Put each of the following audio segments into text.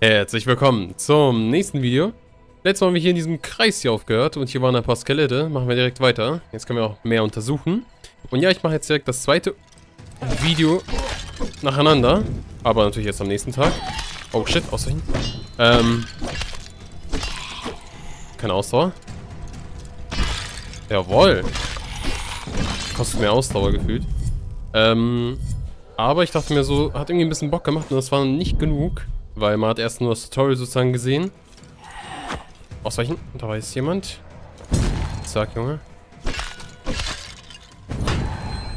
Herzlich willkommen zum nächsten Video. Letztes Mal haben wir hier in diesem Kreis hier aufgehört und hier waren ein paar Skelette. Machen wir direkt weiter. Jetzt können wir auch mehr untersuchen. Und ja, ich mache jetzt direkt das zweite Video nacheinander. Aber natürlich jetzt am nächsten Tag. Oh shit, ausweichen. Ähm. Keine Ausdauer. Jawohl. Kostet mehr Ausdauer gefühlt. Ähm. Aber ich dachte mir so, hat irgendwie ein bisschen Bock gemacht und das war nicht genug. Weil man hat erst nur das Tutorial sozusagen gesehen. Ausweichen. Da jetzt jemand. Zack, Junge.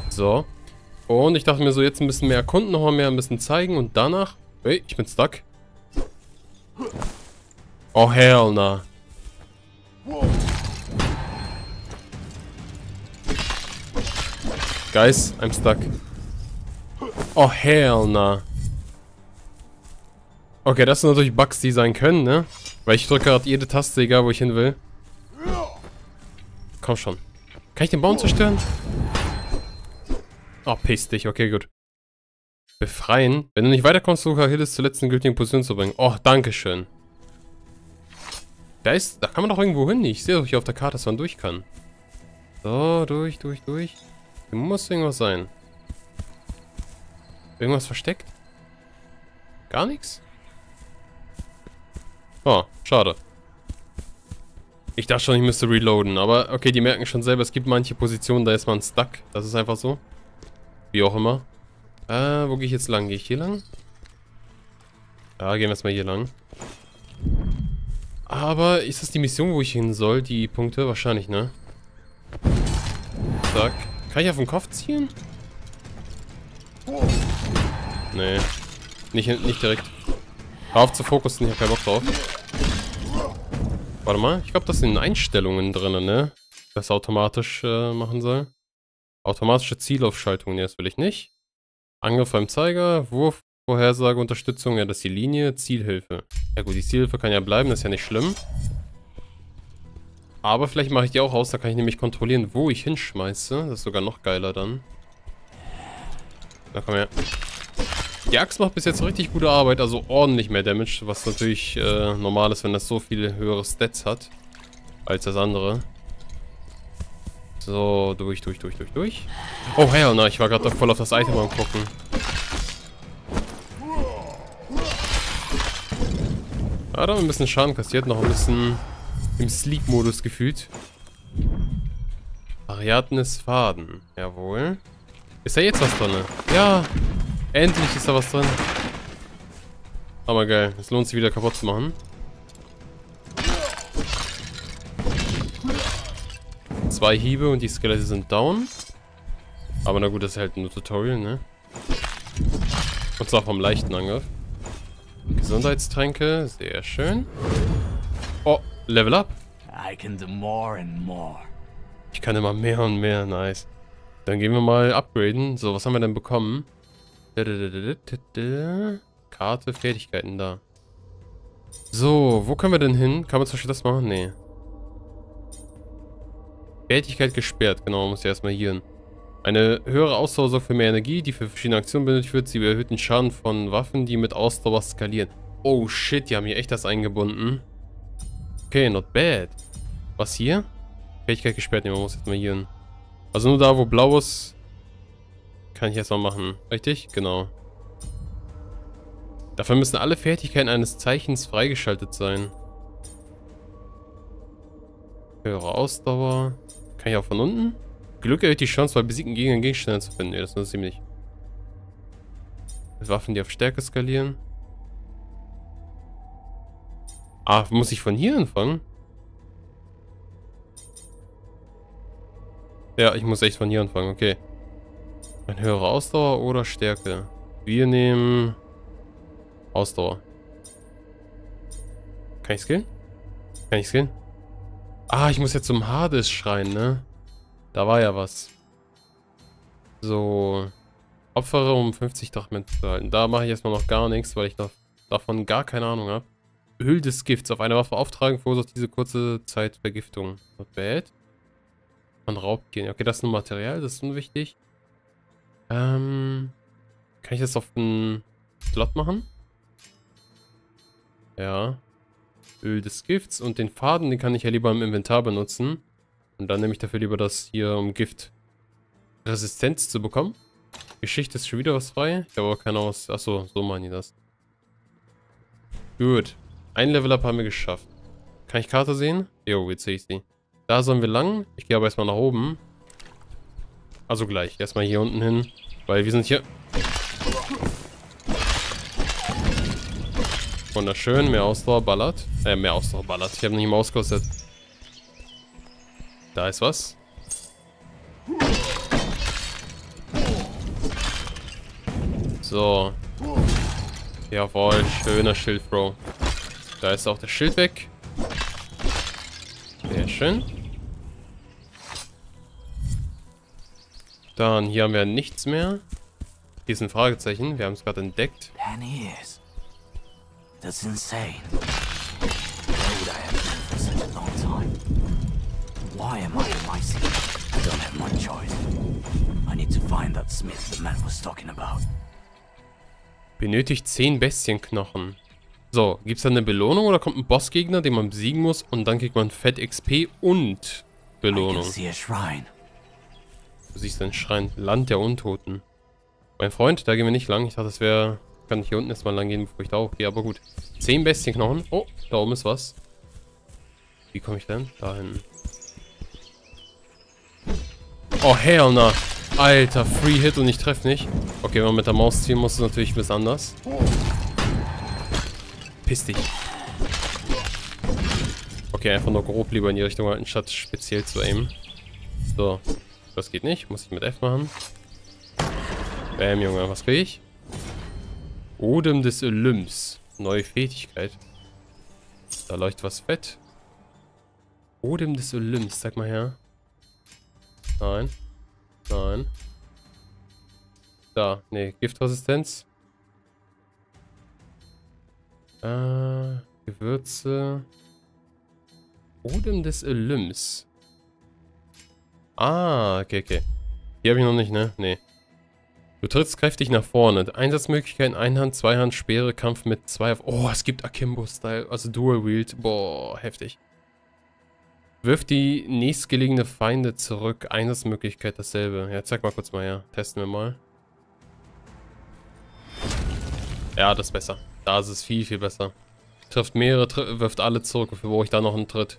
So. Und ich dachte mir so, jetzt ein bisschen mehr erkunden, nochmal mehr ein bisschen zeigen und danach... Hey, ich bin stuck. Oh, hell nah. Guys, I'm stuck. Oh, hell nah. Okay, das sind natürlich Bugs, die sein können, ne? Weil ich drücke gerade jede Taste, egal wo ich hin will. Komm schon. Kann ich den Baum zerstören? Oh, piss dich. Okay, gut. Befreien. Wenn du nicht weiterkommst, versuche Achilles zur letzten gültigen Position zu bringen. Oh, danke schön. Da ist, da kann man doch irgendwo hin. Ich sehe doch hier auf der Karte, dass man durch kann. So, durch, durch, durch. Hier muss irgendwas sein. Irgendwas versteckt? Gar nichts? Oh, schade. Ich dachte schon, ich müsste reloaden, aber okay, die merken schon selber, es gibt manche Positionen, da ist man stuck. Das ist einfach so. Wie auch immer. Äh, wo gehe ich jetzt lang? Gehe ich hier lang? Ja, gehen wir erstmal hier lang. Aber ist das die Mission, wo ich hin soll? Die Punkte? Wahrscheinlich, ne? Zack. Kann ich auf den Kopf ziehen? Nee. Nicht, nicht direkt. Hör auf zu fokussen, ich habe keinen Bock drauf. Warte mal, ich glaube, das sind Einstellungen drin, ne? Das automatisch äh, machen soll. Automatische Zielaufschaltung, ne, das will ich nicht. Angriff beim Zeiger, Wurf, Vorhersage, Unterstützung, ja, das ist die Linie, Zielhilfe. Ja gut, die Zielhilfe kann ja bleiben, das ist ja nicht schlimm. Aber vielleicht mache ich die auch aus, da kann ich nämlich kontrollieren, wo ich hinschmeiße. Das ist sogar noch geiler dann. Da komm her. Die Axt macht bis jetzt richtig gute Arbeit, also ordentlich mehr Damage, was natürlich äh, normal ist, wenn das so viele höhere Stats hat als das andere. So, durch, durch, durch, durch, durch. Oh, hell, na, ich war gerade voll auf das Item am gucken. Hat aber ein bisschen Schaden kassiert, noch ein bisschen im Sleep-Modus gefühlt. Variatenes Faden, jawohl. Ist da jetzt was drin? Ja, Endlich ist da was drin. Aber geil. Es lohnt sich wieder kaputt zu machen. Zwei Hiebe und die Skelette sind down. Aber na gut, das ist halt ein Tutorial, ne? Und zwar vom leichten Angriff. Gesundheitstränke, sehr schön. Oh, Level up. Ich kann immer mehr und mehr, nice. Dann gehen wir mal upgraden. So, was haben wir denn bekommen? Karte, Fertigkeiten da. So, wo können wir denn hin? Kann man zum Beispiel das machen? Nee. Fertigkeit gesperrt. Genau, muss ja erstmal hier hin. Eine höhere Ausdauer sorgt für mehr Energie, die für verschiedene Aktionen benötigt wird. Sie erhöht den Schaden von Waffen, die mit Ausdauer skalieren. Oh shit, die haben hier echt das eingebunden. Okay, not bad. Was hier? Fähigkeit gesperrt, nee, man muss jetzt mal hier hin. Also nur da, wo blau ist, kann ich erstmal machen. Richtig? Genau. Dafür müssen alle Fertigkeiten eines Zeichens freigeschaltet sein. Höhere Ausdauer. Kann ich auch von unten? Glück erhöht die Chance, bei besiegten Gegnern Gegenstände zu finden. Nee, das ist ziemlich. Waffen, die auf Stärke skalieren. Ah, muss ich von hier anfangen? Ja, ich muss echt von hier anfangen, okay. Eine höhere Ausdauer oder Stärke? Wir nehmen Ausdauer. Kann ich skillen? Kann ich skillen? Ah, ich muss jetzt zum Hades schreien, ne? Da war ja was. So. Opfere, um 50 Drachmen zu halten. Da mache ich erstmal noch gar nichts, weil ich noch davon gar keine Ahnung habe. Öl des Gifts. Auf eine Waffe auftragen verursacht diese kurze Zeit Vergiftung. Not bad. Von Raubgehen. Okay, das ist ein Material, das ist unwichtig. Ähm, kann ich das auf den Slot machen? Ja. Öl des Gifts und den Faden, den kann ich ja lieber im Inventar benutzen. Und dann nehme ich dafür lieber das hier, um Gift Resistenz zu bekommen. Geschichte ist schon wieder was frei. Ich habe aber keine Aus... Achso, so meinen die das. Gut. Ein Level-Up haben wir geschafft. Kann ich Karte sehen? Jo, jetzt sehe ich sie. Da sollen wir lang. Ich gehe aber erstmal nach oben. Also gleich. Erstmal hier unten hin. Weil wir sind hier... Wunderschön. Mehr Ausdauer ballert. Äh, mehr Ausdauer ballert. Ich habe nicht mal ausgerüstet. Da ist was. So. Jawohl, schöner Schild, Bro. Da ist auch der Schild weg. Sehr schön. Dann, hier haben wir nichts mehr. Hier ist ein Fragezeichen. Wir haben es gerade entdeckt. Ten years. That's insane. Why would I have been for such a long time? Why am I in my seat? I don't have much choice. I need to find that smith the man was talking about. Benötigt 10 Bestienknochen. So, gibt es da eine Belohnung oder kommt ein Bossgegner, den man besiegen muss und dann kriegt man Fett XP und Belohnung? I can see a shrine. Du siehst einen Schrein. Land der Untoten. Mein Freund, da gehen wir nicht lang. Ich dachte, das wäre... Kann ich hier unten erstmal lang gehen, bevor ich da hochgehe. Aber gut. 10 Bestienknochen. Oh, da oben ist was. Wie komme ich denn? Dahin. Oh, hell no. Alter, Free Hit und ich treffe nicht. Okay, wenn man mit der Maus ziehen muss, ist natürlich ein bisschen anders. Piss dich. Okay, einfach nur grob lieber in die Richtung halten, statt speziell zu aimen. So. Das geht nicht. Muss ich mit F machen. Bam, Junge. Was kriege ich? Odem des Olymps. Neue Fähigkeit. Da leuchtet was fett. Odem des Olymps. Sag mal her. Nein. Nein. Da, nee, Giftresistenz. Äh, Gewürze. Odem des Olymps. Ah, okay, okay. Die habe ich noch nicht, ne? Nee. Du trittst kräftig nach vorne. Einsatzmöglichkeiten, Einhand, Zweihand, Speere, Kampf mit zwei... Oh, es gibt Akimbo-Style, also Dual Wield. Boah, heftig. Wirf die nächstgelegene Feinde zurück. Einsatzmöglichkeit dasselbe. Ja, zeig mal kurz mal her. Testen wir mal. Ja, das ist besser. Da ist es viel, viel besser. Trifft mehrere, wirft alle zurück. Wofür brauche ich da noch einen Tritt?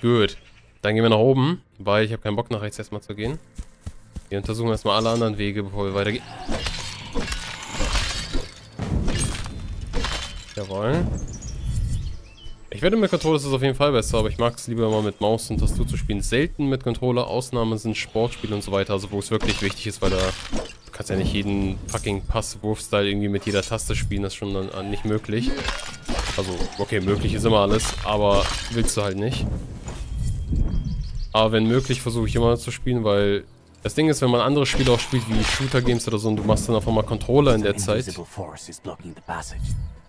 Gut. Dann gehen wir nach oben, weil ich habe keinen Bock nach rechts erstmal zu gehen. Wir untersuchen erstmal alle anderen Wege, bevor wir weitergehen. Jawohl. Ich werde mit Controller ist es auf jeden Fall besser, aber ich mag es lieber mal mit Maus und Tastatur zu spielen. Selten mit Controller, Ausnahmen sind Sportspiele und so weiter, also wo es wirklich wichtig ist, weil da du kannst ja nicht jeden fucking Pass-Wurf-Style irgendwie mit jeder Taste spielen, das ist schon dann nicht möglich. Also, okay, möglich ist immer alles, aber willst du halt nicht. Aber wenn möglich, versuche ich immer zu spielen, weil das Ding ist, wenn man andere Spiele auch spielt, wie Shooter-Games oder so, und du machst dann auf einmal Controller in der Zeit.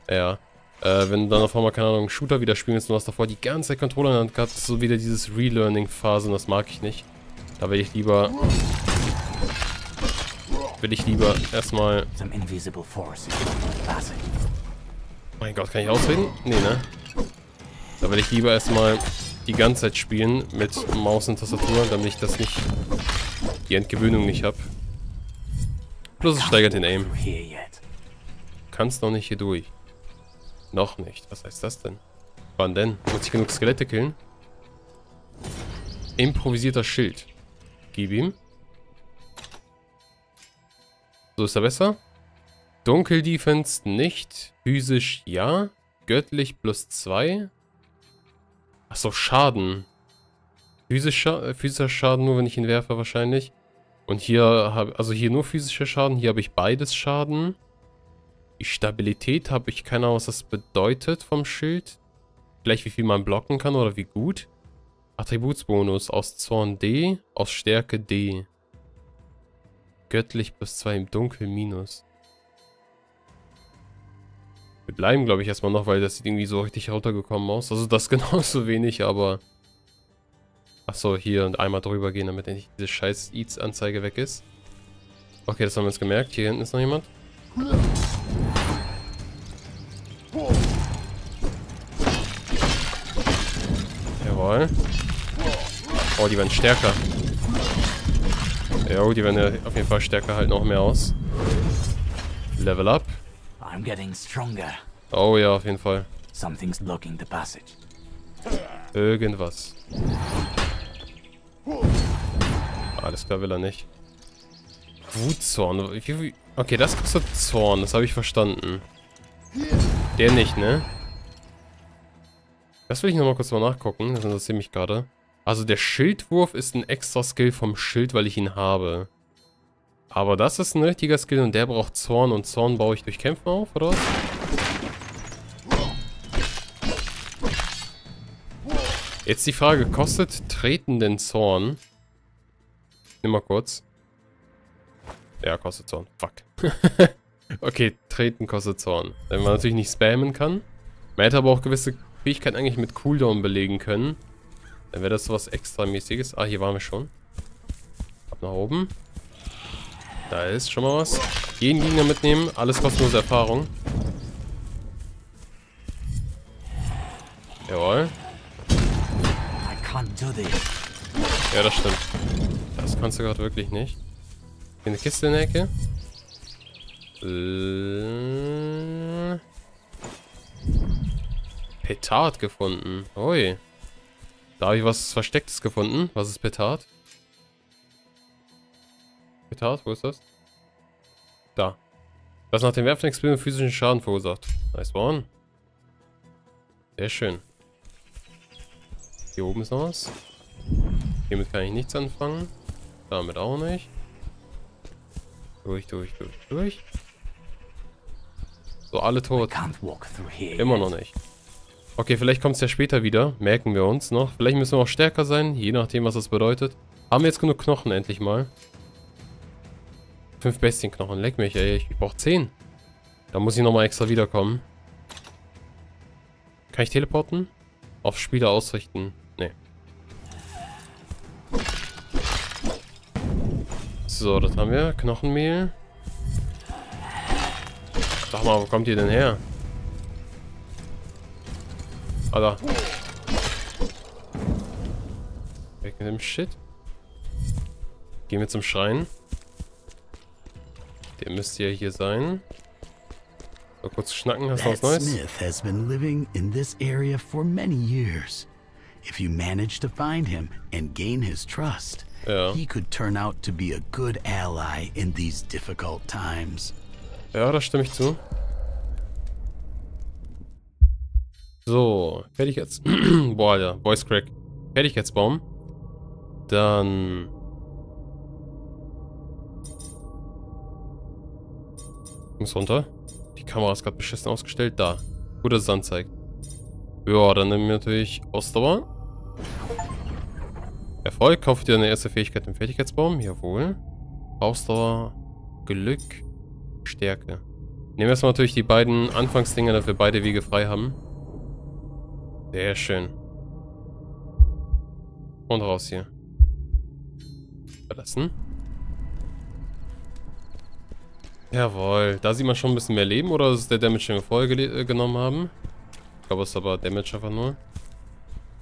Ja. Äh, wenn du dann auf einmal, keine Ahnung, Shooter wieder spielen willst und du hast davor die ganze Zeit Controller in der Hand gehabt, ist so wieder dieses Relearning-Phase und das mag ich nicht. Da will ich lieber... Will ich lieber erstmal... Mein Gott, kann ich ausreden? Nee, ne? Da will ich lieber erstmal die ganze Zeit spielen mit Maus und Tastatur, damit ich das nicht... Die Entgewöhnung nicht habe. Plus es steigert den Aim. Du kannst noch nicht hier durch. Noch nicht. Was heißt das denn? Wann denn? Muss ich genug Skelette killen? Improvisierter Schild. Gib ihm. So ist er besser. Dunkel-Defense nicht. Physisch ja. Göttlich plus 2. Achso, Schaden. Physischer, äh, physischer Schaden nur, wenn ich ihn werfe wahrscheinlich. Und hier habe also hier nur physischer Schaden. Hier habe ich beides Schaden. Die Stabilität habe ich keine Ahnung, was das bedeutet vom Schild. Vielleicht wie viel man blocken kann oder wie gut. Attributsbonus aus Zorn D, aus Stärke D. Göttlich plus 2 im Dunkel minus. Wir bleiben, glaube ich, erstmal noch, weil das sieht irgendwie so richtig runtergekommen aus. Also das genauso wenig, aber... Achso, hier und einmal drüber gehen, damit nicht diese scheiß Eats-Anzeige weg ist. Okay, das haben wir jetzt gemerkt. Hier hinten ist noch jemand. Jawohl. Oh, die werden stärker. Ja, die werden ja auf jeden Fall stärker halt noch mehr aus. Level up. I'm getting stronger. Oh ja, auf jeden Fall. Something's blocking the passage. Irgendwas. Alles klar will er nicht. Wutzorn. Okay, das kostet Zorn. Das habe ich verstanden. Der nicht, ne? Das will ich nochmal kurz mal nachgucken. Das interessiert mich gerade. Also der Schildwurf ist ein extra Skill vom Schild, weil ich ihn habe. Aber das ist ein richtiger Skill und der braucht Zorn. Und Zorn baue ich durch Kämpfen auf, oder was? Jetzt die Frage, kostet Treten den Zorn? Nimm mal kurz. Ja, kostet Zorn. Fuck. okay, Treten kostet Zorn. Wenn man natürlich nicht spammen kann. Man hätte aber auch gewisse Fähigkeiten eigentlich mit Cooldown belegen können. Dann wäre das sowas extramäßiges. Ah, hier waren wir schon. Ab nach oben. Da ist schon mal was. Jeden Gegner mitnehmen. Alles kostenlose Erfahrung. Jawohl. Ja, das stimmt. Das kannst du gerade wirklich nicht. Eine Kiste in der Ecke. Äh, Petard gefunden. Ui. Da habe ich was Verstecktes gefunden. Was ist Petard? Petard, wo ist das? Da. Das nach dem Werfen Explosion physischen Schaden verursacht. Nice one. Sehr schön. Hier oben ist noch was. Hiermit kann ich nichts anfangen. Damit auch nicht. Durch, durch, durch, durch. So, alle tot. Immer noch nicht. Okay, vielleicht kommt es ja später wieder. Merken wir uns noch. Vielleicht müssen wir auch stärker sein, je nachdem, was das bedeutet. Haben wir jetzt genug Knochen endlich mal. Fünf Bestienknochen. Leck mich, ey. Ich brauche zehn. Da muss ich nochmal extra wiederkommen. Kann ich teleporten? Auf Spieler ausrichten. Nee. So, das haben wir. Knochenmehl. Sag mal, wo kommt ihr denn her? Alter. Weg mit dem Shit. Gehen wir zum Schrein. Müsste ja hier sein. So, kurz schnacken, hast du was Neues? Smith has been living in this area for many years. If you manage to find him and gain his trust, ja. he could turn out to be a good ally in these difficult times. Ja, da stimme ich zu. So, Fertigkeits... Boah, Alter, Voice Crack. Fertigkeitsbaum. Dann... Muss runter. Die Kamera ist gerade beschissen ausgestellt. Da. Gut, dass es anzeigt. Ja, dann nehmen wir natürlich Ausdauer. Erfolg. Kauft dir eine erste Fähigkeit im Fertigkeitsbaum. Jawohl. Ausdauer. Glück. Stärke. Nehmen wir erstmal natürlich die beiden Anfangsdinger, dass wir beide Wege frei haben. Sehr schön. Und raus hier. Verlassen. Jawohl. Da sieht man schon ein bisschen mehr Leben, oder ist es der Damage, den wir vorher äh, genommen haben? Ich glaube, es ist aber Damage einfach nur.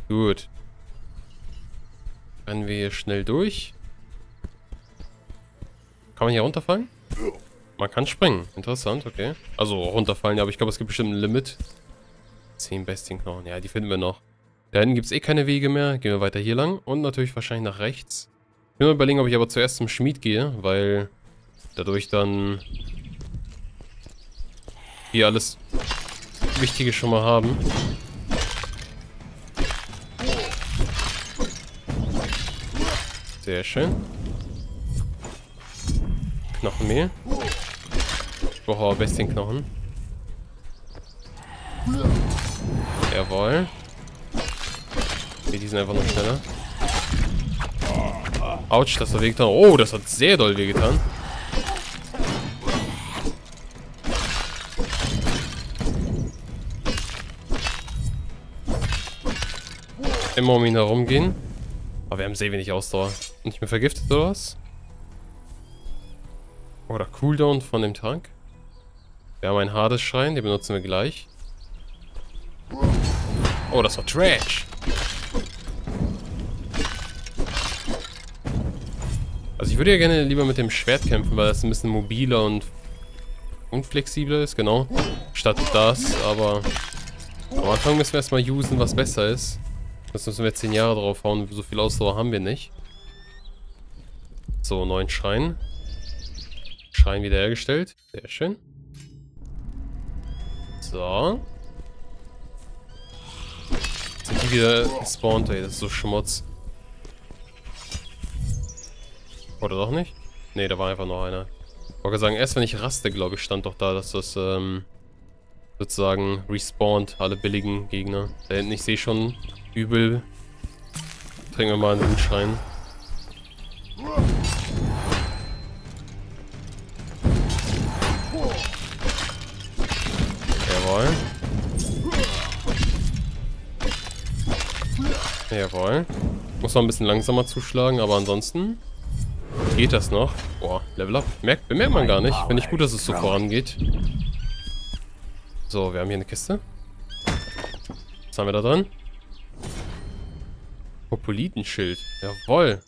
Gut. Rennen wir hier schnell durch. Kann man hier runterfallen? Man kann springen. Interessant, okay. Also runterfallen, ja, aber ich glaube, es gibt bestimmt ein Limit. 10 Bestienknochen. Ja, die finden wir noch. Da hinten gibt es eh keine Wege mehr. Gehen wir weiter hier lang. Und natürlich wahrscheinlich nach rechts. Ich will mal überlegen, ob ich aber zuerst zum Schmied gehe, weil dadurch dann hier alles Wichtige schon mal haben. Sehr schön. Knochenmehl. Ich brauche aber Bestienknochen. Jawohl. Okay, die sind einfach noch schneller. Autsch, das hat wehgetan. Oh, das hat sehr doll wehgetan. Immer um ihn herumgehen. Aber wir haben sehr wenig Ausdauer. Nicht mehr vergiftet oder was? Oder Cooldown von dem Trank. Wir haben einen Hades-Schrein, den benutzen wir gleich. Oh, das war Trash. Also ich würde ja gerne lieber mit dem Schwert kämpfen, weil das ein bisschen mobiler und unflexibler ist, genau. Statt das, aber am Anfang müssen wir erstmal usen, was besser ist. Das müssen wir 10 Jahre drauf hauen, so viel Ausdauer haben wir nicht. So, neuen Schrein. Schrein wiederhergestellt. Sehr schön. So. Sind die wieder gespawnt, ey. Das ist so Schmutz. Oder doch nicht? Ne, da war einfach noch einer. Ich wollte sagen, erst wenn ich raste, glaube ich, stand doch da, dass das ähm, sozusagen respawnt, alle billigen Gegner. Da hinten, ich sehe schon übel. Trinken wir mal einen Wutschrein. Jawohl. Jawohl. Muss noch ein bisschen langsamer zuschlagen, aber ansonsten geht das noch. Boah, Level Up. Merkt, bemerkt man gar nicht. Finde ich gut, dass es so vorangeht. So, wir haben hier eine Kiste. Was haben wir da drin? Popolitenschild. Jawohl.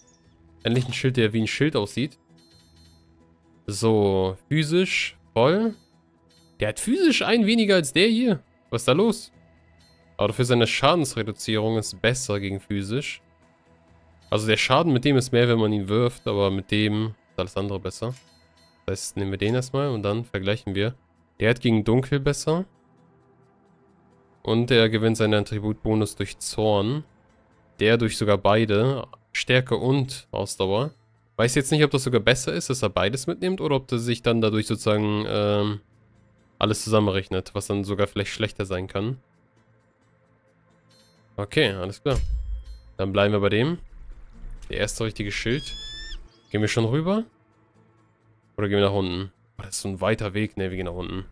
Endlich ein Schild, der wie ein Schild aussieht. So, physisch voll. Der hat physisch ein weniger als der hier. Was ist da los? Aber dafür seine Schadensreduzierung ist besser gegen physisch. Also der Schaden mit dem ist mehr, wenn man ihn wirft, aber mit dem ist alles andere besser. Das heißt, nehmen wir den erstmal und dann vergleichen wir. Der hat gegen Dunkel besser. Und er gewinnt seinen Attributbonus durch Zorn. Der durch sogar beide. Stärke und Ausdauer. Weiß jetzt nicht, ob das sogar besser ist, dass er beides mitnimmt oder ob das sich dann dadurch sozusagen ähm, alles zusammenrechnet, was dann sogar vielleicht schlechter sein kann. Okay, alles klar. Dann bleiben wir bei dem. Der erste richtige Schild. Gehen wir schon rüber? Oder gehen wir nach unten? Oh, das ist so ein weiter Weg. Ne, wir gehen nach unten.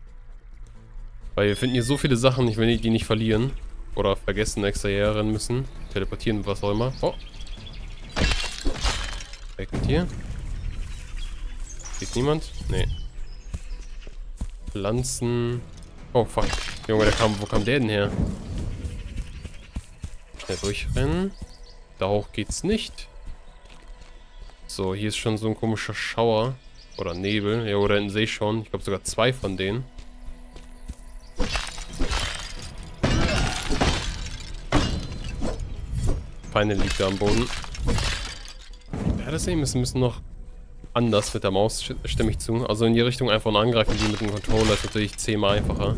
Weil wir finden hier so viele Sachen, ich will die nicht verlieren. Oder vergessen, extra herrennen müssen. Teleportieren, was auch immer. Oh. Weg mit hier. Sieht niemand? Nee. Pflanzen. Oh, fuck. Junge, der kam, wo kam der denn her? Schnell durchrennen. Da hoch geht's nicht. So, hier ist schon so ein komischer Schauer. Oder Nebel. Ja, oder in See schon. Ich glaube sogar zwei von denen. Feinde liegt da am Boden. Ja, das sehen müssen, müssen noch anders mit der Maus, stimme ich zu. Also in die Richtung einfach nur angreifen, die mit dem Controller ist natürlich zehnmal einfacher.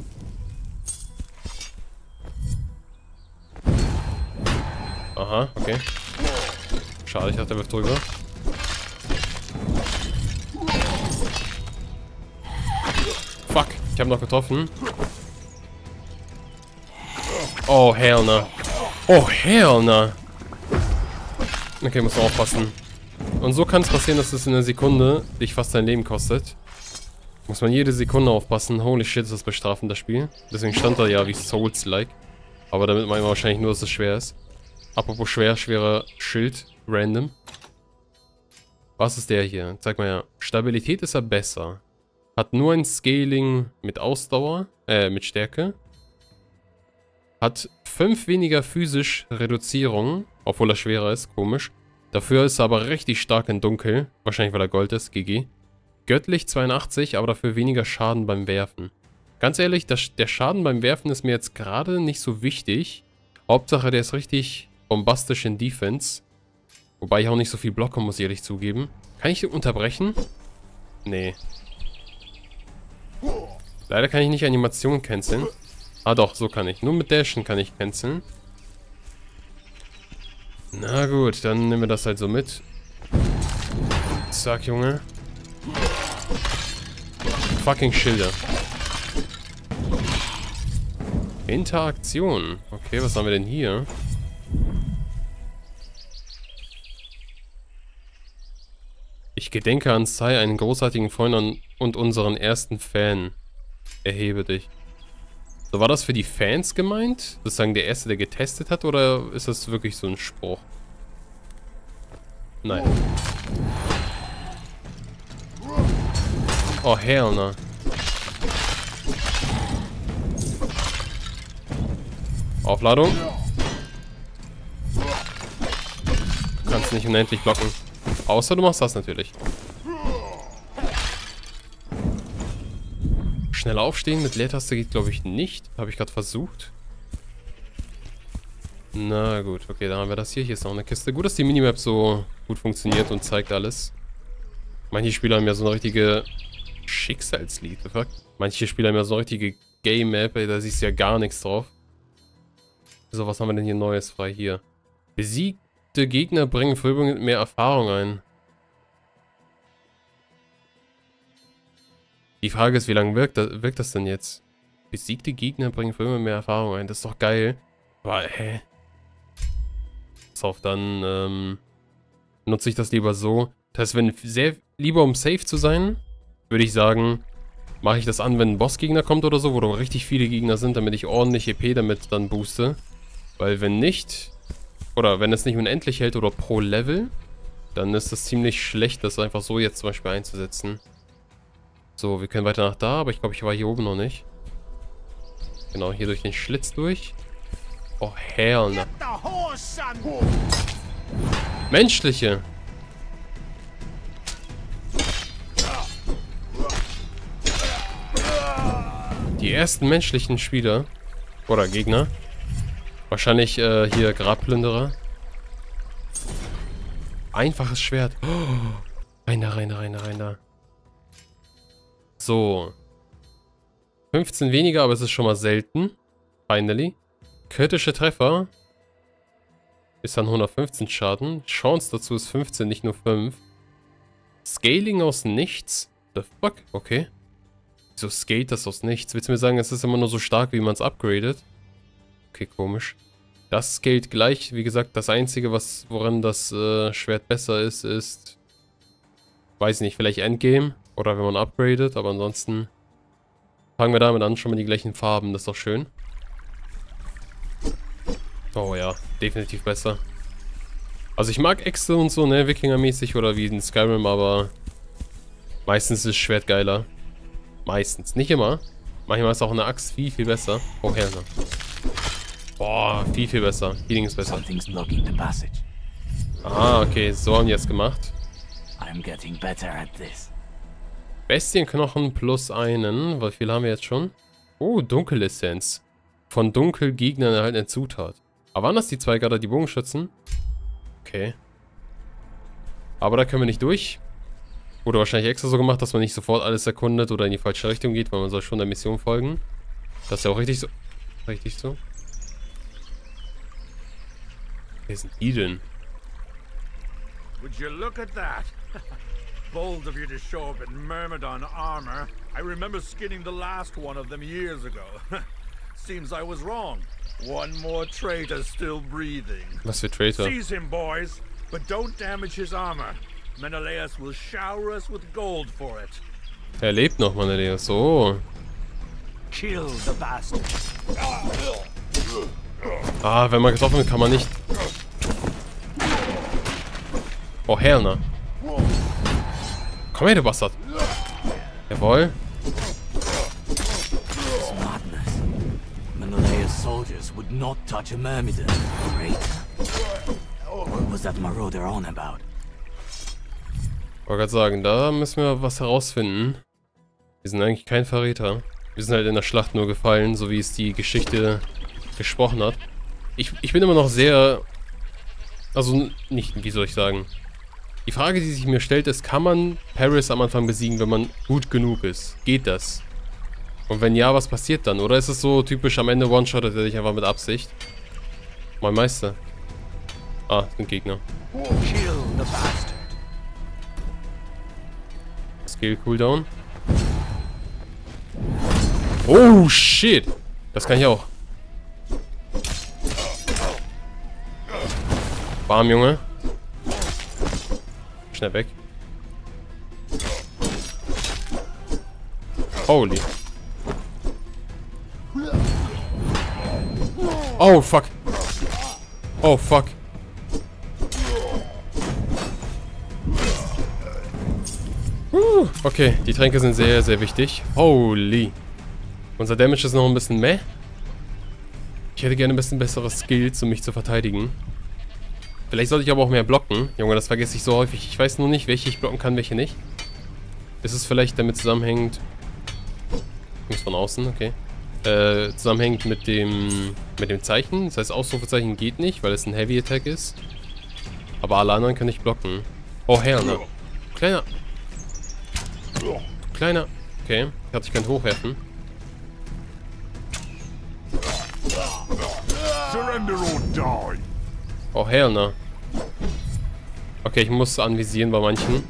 Aha, okay. Schade, ich dachte, er wirft drüber. Fuck, ich habe noch getroffen. Oh, hell no. Oh, hell no. Okay, muss aufpassen. Und so kann es passieren, dass es in einer Sekunde dich fast dein Leben kostet. Muss man jede Sekunde aufpassen. Holy shit, ist das bestrafend, das Spiel. Deswegen stand da ja wie Souls-like. Aber damit meinen wir wahrscheinlich nur, dass es schwer ist. Apropos schwer, schwerer Schild. Random. Was ist der hier? Zeig mal ja. Stabilität ist er besser. Hat nur ein Scaling mit Ausdauer, äh, mit Stärke. Hat 5 weniger physisch Reduzierung, obwohl er schwerer ist, komisch. Dafür ist er aber richtig stark in Dunkel, wahrscheinlich weil er Gold ist, GG. Göttlich 82, aber dafür weniger Schaden beim Werfen. Ganz ehrlich, das, der Schaden beim Werfen ist mir jetzt gerade nicht so wichtig. Hauptsache, der ist richtig bombastisch in Defense. Wobei ich auch nicht so viel blocke, muss ich ehrlich zugeben. Kann ich unterbrechen? Nee. Leider kann ich nicht Animationen canceln. Ah doch, so kann ich. Nur mit Dashen kann ich canceln. Na gut, dann nehmen wir das halt so mit. Zack, Junge. Fucking Schilder. Interaktion. Okay, was haben wir denn hier? Ich gedenke an Sai, einen großartigen Freund und unseren ersten Fan. Erhebe dich. So, war das für die Fans gemeint? Sozusagen der Erste, der getestet hat? Oder ist das wirklich so ein Spruch? Nein. Oh, hell no. Aufladung. Du kannst nicht unendlich blocken. Außer du machst das natürlich. Schnell aufstehen mit Leertaste geht, glaube ich, nicht. Habe ich gerade versucht. Na gut, okay, dann haben wir das hier. Hier ist noch eine Kiste. Gut, dass die Minimap so gut funktioniert und zeigt alles. Manche Spieler haben ja so eine richtige Schicksalslied. Manche Spieler haben ja so eine richtige Game Map, da siehst du ja gar nichts drauf. So, was haben wir denn hier Neues frei hier? Besiegte Gegner bringen vorübergehend mehr Erfahrung ein. Die Frage ist, wie lange wirkt das, wirkt das denn jetzt? Besiegte Gegner bringen vorübergehend mehr Erfahrung ein. Das ist doch geil. Aber, hä? Pass auf, dann ähm, nutze ich das lieber so. Das heißt, wenn sehr lieber um safe zu sein, würde ich sagen, mache ich das an, wenn ein Bossgegner kommt oder so, wo doch richtig viele Gegner sind, damit ich ordentlich EP damit dann booste. Weil wenn nicht, oder wenn es nicht unendlich hält oder pro Level, dann ist das ziemlich schlecht, das einfach so jetzt zum Beispiel einzusetzen. So, wir können weiter nach da, aber ich glaube, ich war hier oben noch nicht. Genau, hier durch den Schlitz durch. Oh, hell no. Menschliche. Die ersten menschlichen Spieler. Oder Gegner. Wahrscheinlich äh, hier Grabplünderer. Einfaches Schwert. Oh, rein da, rein da, rein da, rein da. So. 15 weniger, aber es ist schon mal selten. Finally. Kritische Treffer. Ist dann 115 Schaden. Chance dazu ist 15, nicht nur 5. Scaling aus nichts? The fuck? Okay. Wieso scale das aus nichts? Willst du mir sagen, es ist immer nur so stark, wie man es upgradet? Okay, komisch. Das scaled gleich. Wie gesagt, das Einzige, was woran das äh, Schwert besser ist, ist... Weiß nicht, vielleicht Endgame. Oder wenn man upgradet, aber ansonsten... Fangen wir damit an, schon mal die gleichen Farben. Das ist doch schön. Oh ja, definitiv besser. Also ich mag Äxte und so, ne, Wikinger-mäßig oder wie in Skyrim, aber meistens ist Schwert geiler. Meistens, nicht immer. Manchmal ist auch eine Axt viel, viel besser. Oh, Herr. Boah, viel, viel besser. Healing ist besser. Ah, okay, so haben die es gemacht. Bestienknochen plus einen. Wie viel haben wir jetzt schon? Oh, Dunkelessenz. Von Dunkelgegnern erhaltene Zutat. Aber waren das die zwei gerade, die Bogenschützen? Okay. Aber da können wir nicht durch. Wurde wahrscheinlich extra so gemacht, dass man nicht sofort alles erkundet oder in die falsche Richtung geht, weil man soll schon der Mission folgen. Das ist ja auch richtig so. Richtig so. Wer sind die denn? Would you look at that? Bold of you to show up in Myrmidon armor. I remember skinning the last one of them years ago. Seems I was wrong. One more traitor still breathing. Was für Traitor? Seize him, boys, but don't damage his armor. Menelaus will shower us with gold for it. Er lebt noch, Menelaus. So. Kill the bastard. Ah, wenn man getroffen wird, kann man nicht. Oh, hell no. Komm her, du Bastard. Jawohl. soldiers would not touch a Myrmidon. Great. What was that marauder on about? Wollte gerade sagen, da müssen wir was herausfinden. Wir sind eigentlich kein Verräter. Wir sind halt in der Schlacht nur gefallen, so wie es die Geschichte gesprochen hat. Ich, ich bin immer noch sehr... Also, nicht, wie soll ich sagen... Die Frage, die sich mir stellt, ist, kann man Paris am Anfang besiegen, wenn man gut genug ist? Geht das? Und wenn ja, was passiert dann? Oder ist es so typisch am Ende One-Shottet er dich einfach mit Absicht? Mein Meister. Ah, ein Gegner. Skill Cooldown. Oh, shit. Das kann ich auch. Warm, Junge. Schnell weg. Holy. Oh, fuck. Oh, fuck. Okay, die Tränke sind sehr, sehr wichtig. Holy. Unser Damage ist noch ein bisschen meh. Ich hätte gerne ein bisschen bessere Skills, um mich zu verteidigen. Vielleicht sollte ich aber auch mehr blocken. Junge, das vergesse ich so häufig. Ich weiß nur nicht, welche ich blocken kann, welche nicht. Ist es vielleicht damit zusammenhängend... Muss von außen, okay. Äh, zusammenhängt mit dem mit dem Zeichen. Das heißt, Ausrufezeichen geht nicht, weil es ein Heavy Attack ist. Aber alle anderen kann ich blocken. Oh, hell, ne? Kleiner. Kleiner. Okay, ich hatte ich kein Hochwerfen. Surrender or die. Oh, hell, ne? Okay, ich muss anvisieren bei manchen.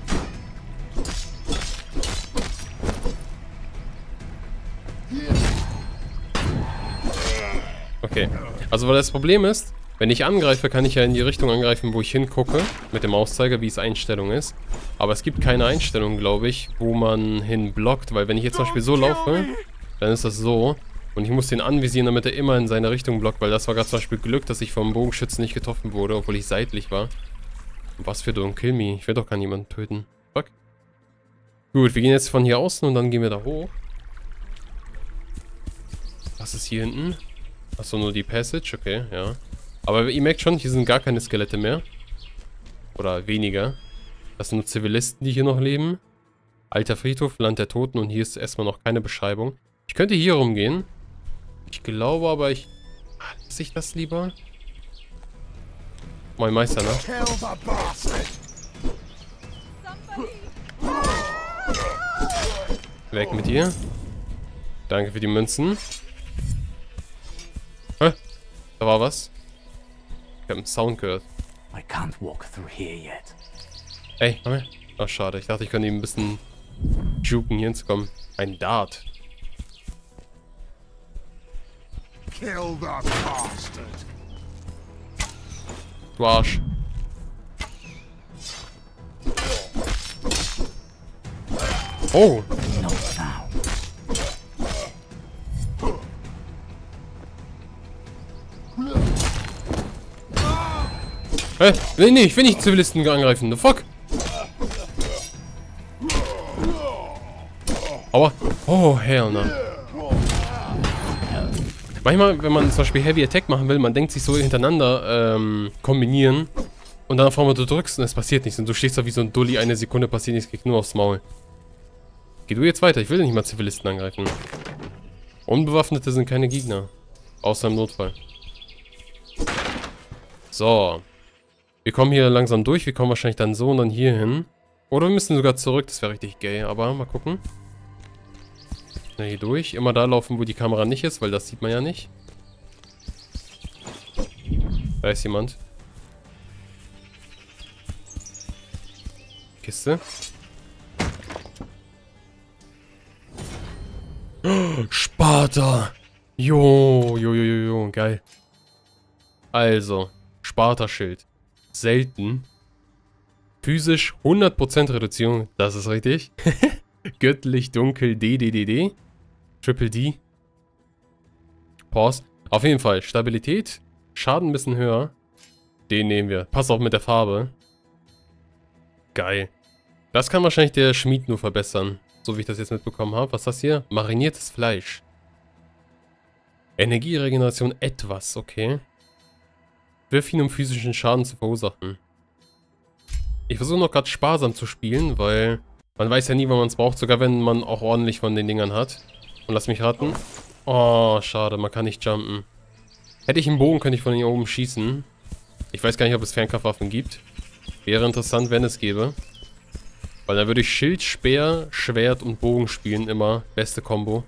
Okay. Also, weil das Problem ist, wenn ich angreife, kann ich ja in die Richtung angreifen, wo ich hingucke. Mit dem Mauszeiger, wie es Einstellung ist. Aber es gibt keine Einstellung, glaube ich, wo man hin blockt. Weil wenn ich jetzt zum Beispiel so laufe, dann ist das so. Und ich muss den anvisieren, damit er immer in seine Richtung blockt. Weil das war gerade zum Beispiel Glück, dass ich vom Bogenschützen nicht getroffen wurde, obwohl ich seitlich war. Was für Don't Kill Me. Ich will doch gar niemanden töten. Fuck. Gut, wir gehen jetzt von hier außen und dann gehen wir da hoch. Was ist hier hinten? Achso, nur die Passage, okay, ja. Aber ihr merkt schon, hier sind gar keine Skelette mehr. Oder weniger. Das sind nur Zivilisten, die hier noch leben. Alter Friedhof, Land der Toten und hier ist erstmal noch keine Beschreibung. Ich könnte hier rumgehen. Ich glaube aber, ich... Lasse ich das lieber? Mein Meister, ne? Weg mit dir. Danke für die Münzen. Hä? Da war was. Ich habe einen Sound gehört. I can't walk through here yet. Ey, komm her. Ach, schade. Ich dachte, ich könnte ihm ein bisschen juken, hier hinzukommen. Ein Dart. Kill the bastard. Du Arsch. Oh. Hä? Nee, nee, ich will nicht Zivilisten angreifen. The fuck? Aua. Oh, hell no. Manchmal, wenn man zum Beispiel Heavy Attack machen will, man denkt sich so hintereinander ähm, kombinieren und dann auf einmal du drückst und es passiert nichts und du stehst da wie so ein Dulli, eine Sekunde passiert nichts, krieg nur aufs Maul. Geh du jetzt weiter, ich will nicht mal Zivilisten angreifen. Unbewaffnete sind keine Gegner. Außer im Notfall. So. Wir kommen hier langsam durch. Wir kommen wahrscheinlich dann so und dann hier hin. Oder wir müssen sogar zurück. Das wäre richtig gay. Aber mal gucken. Na, hier durch. Immer da laufen, wo die Kamera nicht ist, weil das sieht man ja nicht. Da ist jemand. Kiste. Sparta. Jo, jo, jo, jo, jo, geil. Also, Sparta-Schild. Selten. Physisch 100% Reduzierung, das ist richtig. Göttlich dunkel DDDD. Triple D. Pause. Auf jeden Fall, Stabilität. Schaden ein bisschen höher. Den nehmen wir. Passt auch mit der Farbe. Geil. Das kann wahrscheinlich der Schmied nur verbessern. So wie ich das jetzt mitbekommen habe. Was ist das hier? Mariniertes Fleisch. Energieregeneration etwas, okay. Wirf ihn, um physischen Schaden zu verursachen. Ich versuche noch gerade sparsam zu spielen, weil man weiß ja nie, wann man es braucht, sogar wenn man auch ordentlich von den Dingern hat. Und lass mich raten. Oh, schade, man kann nicht jumpen. Hätte ich einen Bogen, könnte ich von hier oben schießen. Ich weiß gar nicht, ob es Fernkraftwaffen gibt. Wäre interessant, wenn es gäbe. Weil dann würde ich Schild, Speer, Schwert und Bogen spielen, immer. Beste Kombo.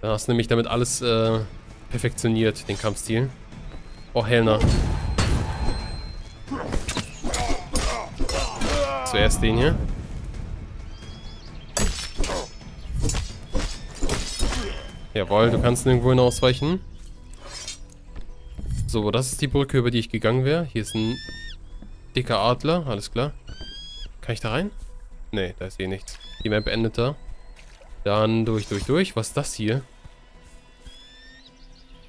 Da hast du nämlich damit alles äh, perfektioniert, den Kampfstil. Oh, Helner. Zuerst den hier. Jawohl, du kannst nirgendwo hin ausweichen. So, das ist die Brücke, über die ich gegangen wäre. Hier ist ein dicker Adler, alles klar. Kann ich da rein? Nee, da ist eh nichts. Die Map endet da. Dann durch, durch, durch. Was ist das hier?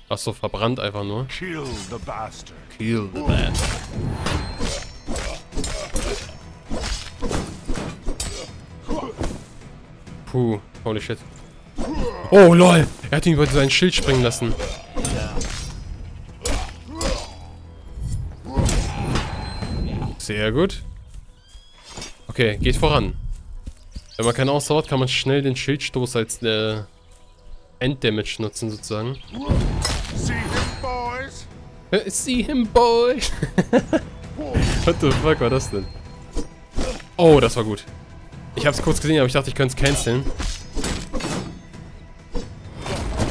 Achso, verbrannt einfach nur. Kill the bastard. Kill the bad. Puh, holy shit. Oh, lol. Er hat ihn über sein Schild springen lassen. Sehr gut. Okay, geht voran. Wenn man keine Ausdauer hat, kann man schnell den Schildstoß als äh, Enddamage nutzen, sozusagen. See him, boys? See him, boy! What the fuck war das denn? Oh, das war gut. Ich hab's kurz gesehen, aber ich dachte, ich könnte es canceln.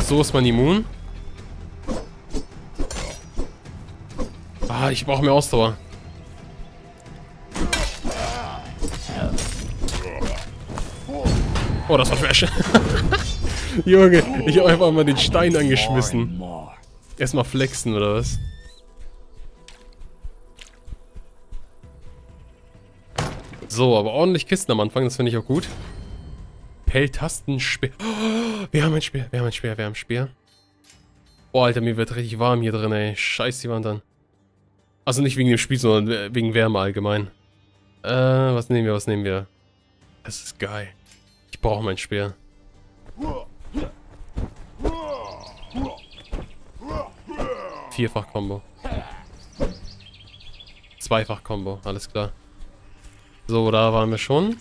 So ist man immun. Ah, ich brauche mehr Ausdauer. Oh, das war Trash. Junge, ich habe einfach mal den Stein angeschmissen. Erstmal flexen, oder was? So, aber ordentlich Kisten am Anfang, das finde ich auch gut. Pelltastenspeer. Wir haben ein Speer, wir haben ein Speer, wir haben ein Speer. Boah, Alter, mir wird richtig warm hier drin, ey. Scheiß die Wand an. Also nicht wegen dem Spiel, sondern wegen Wärme allgemein. Äh, was nehmen wir, was nehmen wir? Das ist geil. Ich brauche mein Speer. Vierfach-Kombo. Zweifach-Kombo, alles klar. So, da waren wir schon.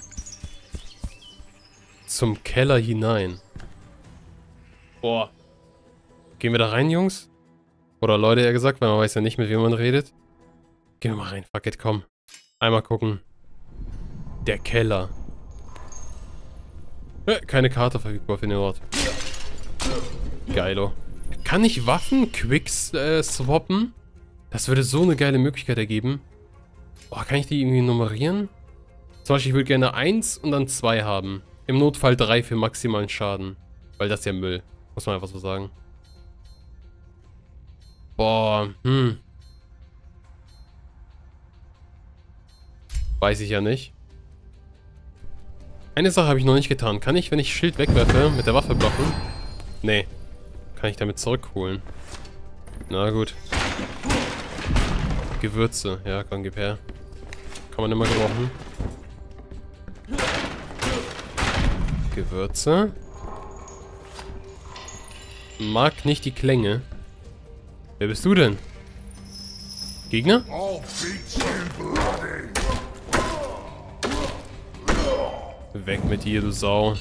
Zum Keller hinein. Boah. Gehen wir da rein, Jungs? Oder Leute, eher gesagt, weil man weiß ja nicht, mit wem man redet. Gehen wir mal rein, fuck it, komm. Einmal gucken. Der Keller. Äh, keine Karte verfügbar für den Ort. Geilo. Kann ich Waffen quicks äh, swappen? Das würde so eine geile Möglichkeit ergeben. Boah, kann ich die irgendwie nummerieren? Zum Beispiel, ich würde gerne 1 und dann 2 haben. Im Notfall 3 für maximalen Schaden. Weil das ist ja Müll. Muss man einfach so sagen. Boah, hm. Weiß ich ja nicht. Eine Sache habe ich noch nicht getan. Kann ich, wenn ich Schild wegwerfe, mit der Waffe blocken? Nee. Kann ich damit zurückholen. Na gut. Gewürze. Ja, komm, gib her. Kann man immer gebrauchen. Gewürze. Mag nicht die Klänge. Wer bist du denn? Gegner? Weg mit dir, du Sau.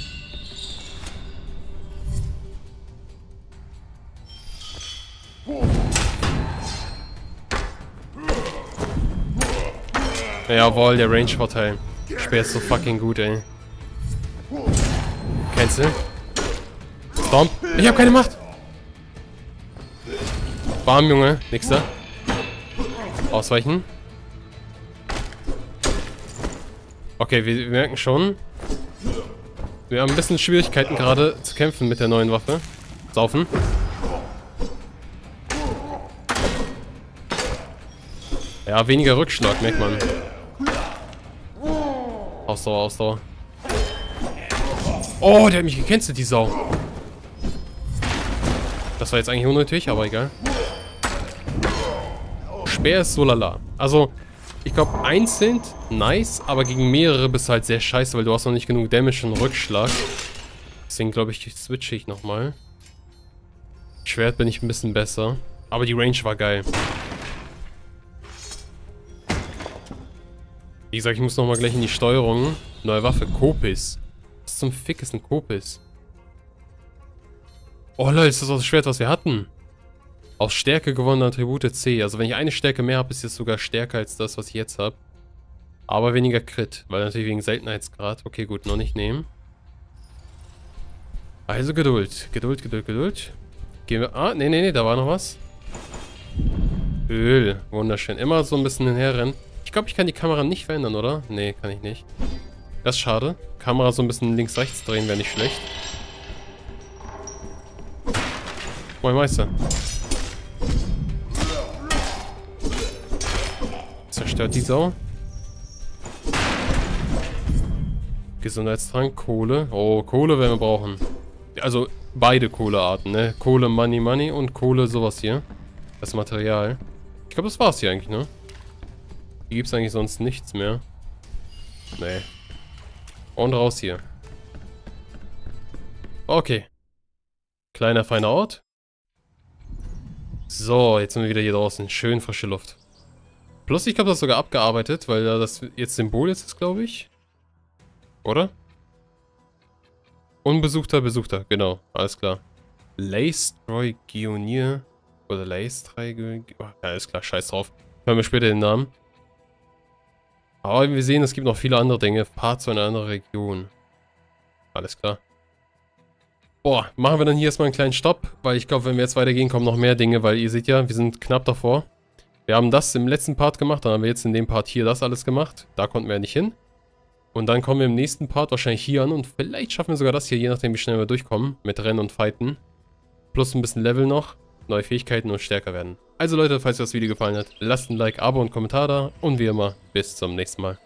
Jawohl, der Range-Vorteil. Speer ist so fucking gut, ey. Cancel. Stomp. Ich hab keine Macht. Warm, Junge. Nächster. Ausweichen. Okay, wir, merken schon. Wir haben ein bisschen Schwierigkeiten gerade zu kämpfen mit der neuen Waffe. Saufen. Ja, weniger Rückschlag, merkt man. Ausdauer, Ausdauer. Oh, der hat mich gecancelt, die Sau. Das war jetzt eigentlich unnötig, aber egal. Speer ist so lala. Also, ich glaube, einzeln nice, aber gegen mehrere bist du halt sehr scheiße, weil du hast noch nicht genug Damage und Rückschlag. Deswegen glaube ich, switche ich nochmal. Schwert bin ich ein bisschen besser. Aber die Range war geil. Wie gesagt, ich muss nochmal gleich in die Steuerung. Neue Waffe, Kopis. Was zum Fick ist ein Kopis? Oh lol, ist das das Schwert, was wir hatten? Aus Stärke gewonnene Attribute C. Also wenn ich eine Stärke mehr habe, ist es sogar stärker als das, was ich jetzt habe. Aber weniger Crit, weil natürlich wegen Seltenheitsgrad. Okay, gut, noch nicht nehmen. Also Geduld. Geduld, Geduld, Geduld. Gehen wir... Ah, nee, nee, nee, da war noch was. Öl. Wunderschön. Immer so ein bisschen hinherrennen. Ich glaube, ich kann die Kamera nicht verändern, oder? Nee, kann ich nicht. Das ist schade. Kamera so ein bisschen links-rechts drehen wäre nicht schlecht. Moin Meister. Zerstört die Sau. Gesundheitstrank, Kohle. Oh, Kohle werden wir brauchen. Also beide Kohlearten, ne? Kohle, Money, Money und Kohle, sowas hier. Das Material. Ich glaube, das war's hier eigentlich, ne? Hier gibt's eigentlich sonst nichts mehr. Nee. Und raus hier. Okay. Kleiner, feiner Ort. So, jetzt sind wir wieder hier draußen. Schön frische Luft. Plus, ich glaube, das sogar abgearbeitet, weil da das jetzt Symbol jetzt ist, glaube ich. Oder? Unbesuchter, Besuchter, genau. Alles klar. Laystroy Geonier. Oder Laystry oh, ja, Alles klar, scheiß drauf. Hören wir später den Namen. Aber wir sehen, es gibt noch viele andere Dinge. Part zu einer anderen Region. Alles klar. Boah, machen wir dann hier erstmal einen kleinen Stopp, weil ich glaube, wenn wir jetzt weitergehen, kommen noch mehr Dinge, weil ihr seht ja, wir sind knapp davor. Wir haben das im letzten Part gemacht, dann haben wir jetzt in dem Part hier das alles gemacht. Da konnten wir ja nicht hin. Und dann kommen wir im nächsten Part wahrscheinlich hier an und vielleicht schaffen wir sogar das hier, je nachdem wie schnell wir durchkommen, mit Rennen und Fighten. Plus ein bisschen Level noch, neue Fähigkeiten und stärker werden. Also Leute, falls euch das Video gefallen hat, lasst ein Like, Abo und Kommentar da und wie immer, bis zum nächsten Mal.